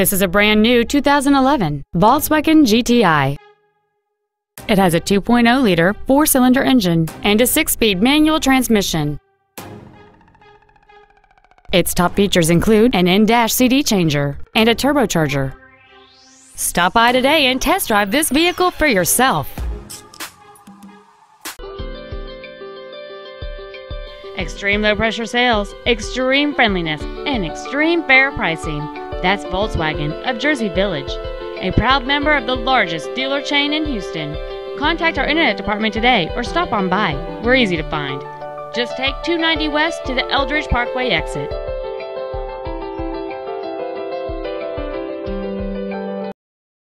This is a brand new 2011 Volkswagen GTI. It has a 2.0-liter four-cylinder engine and a six-speed manual transmission. Its top features include an in-dash CD changer and a turbocharger. Stop by today and test drive this vehicle for yourself. Extreme low pressure sales, extreme friendliness, and extreme fair pricing. That's Volkswagen of Jersey Village, a proud member of the largest dealer chain in Houston. Contact our internet department today or stop on by. We're easy to find. Just take 290 West to the Eldridge Parkway exit.